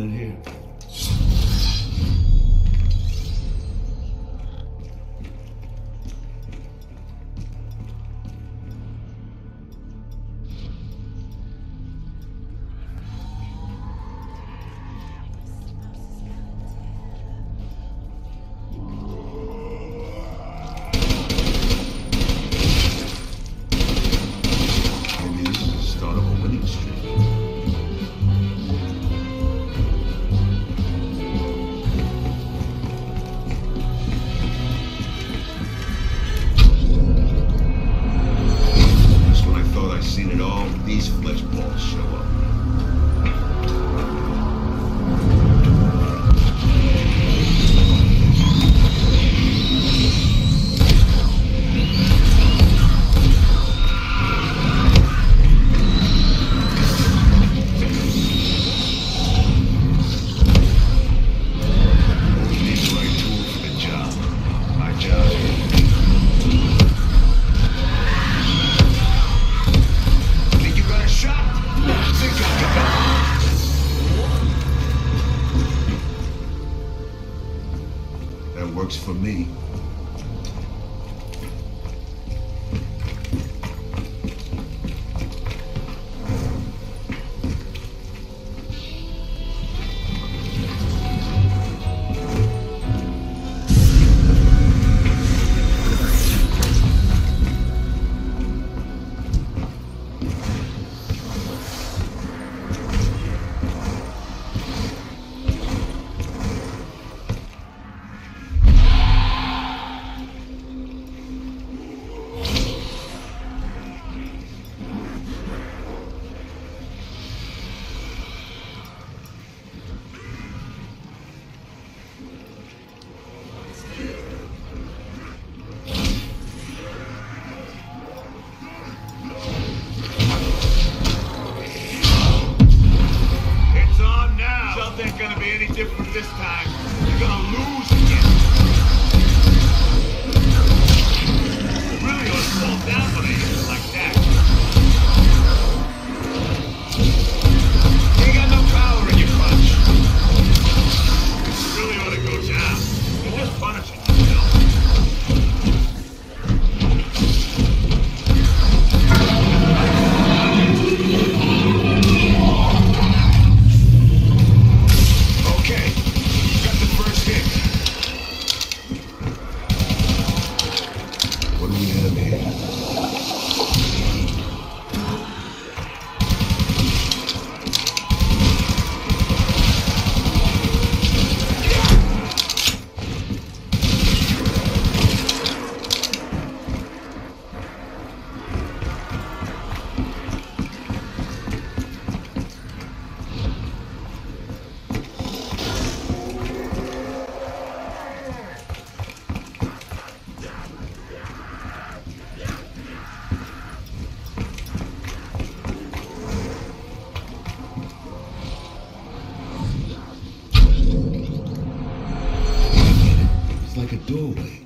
it here. These flesh balls show up. doorway.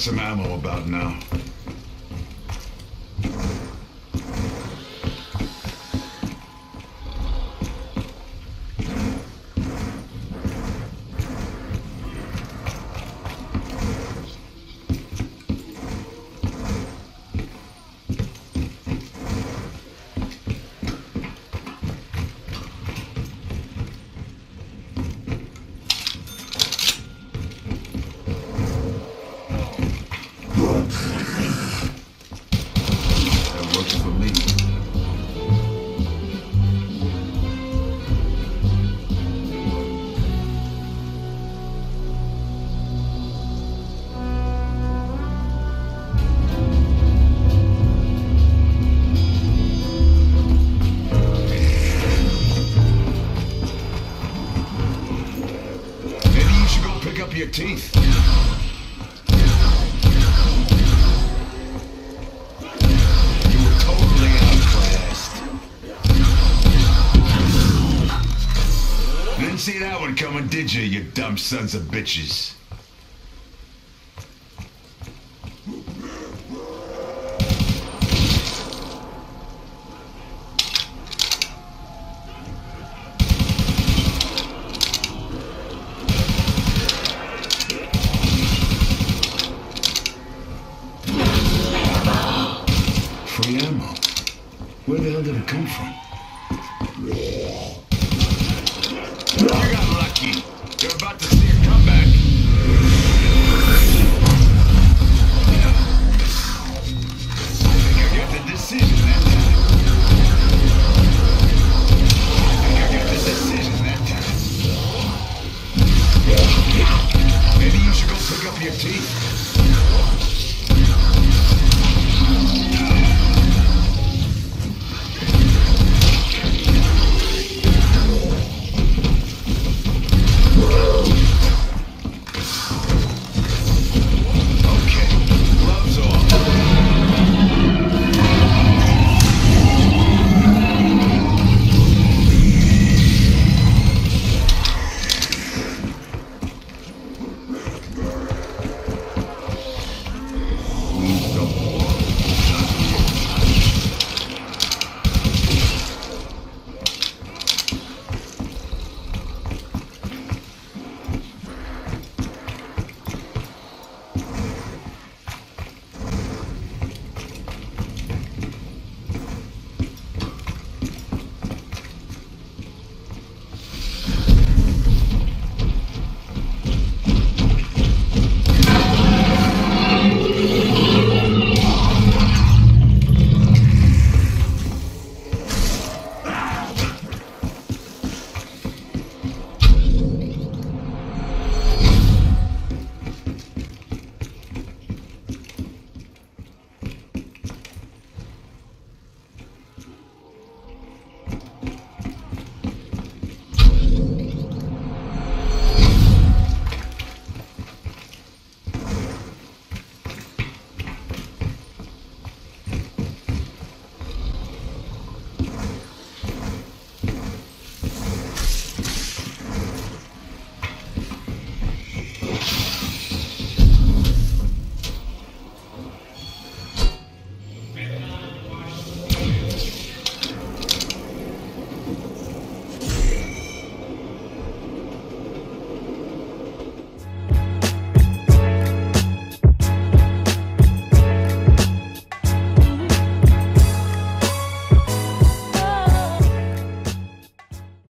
Some ammo about now. Teeth. You were totally outclassed. Didn't see that one coming, did you, you dumb sons of bitches?